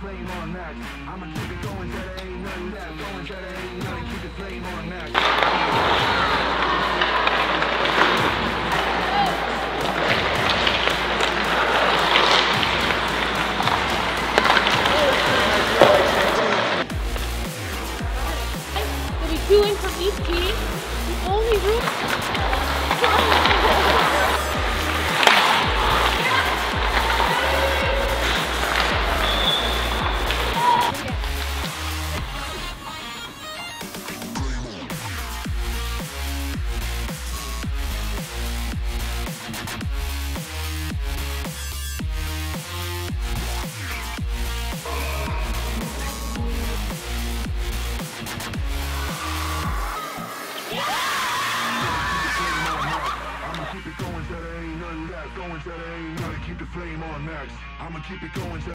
flame on max. I'ma keep it going till there ain't nothing left. Going till there ain't nothing. Keep the flame on max. Team. The only room. Going till there ain't nothing. Keep the flame on max. I'ma keep it going till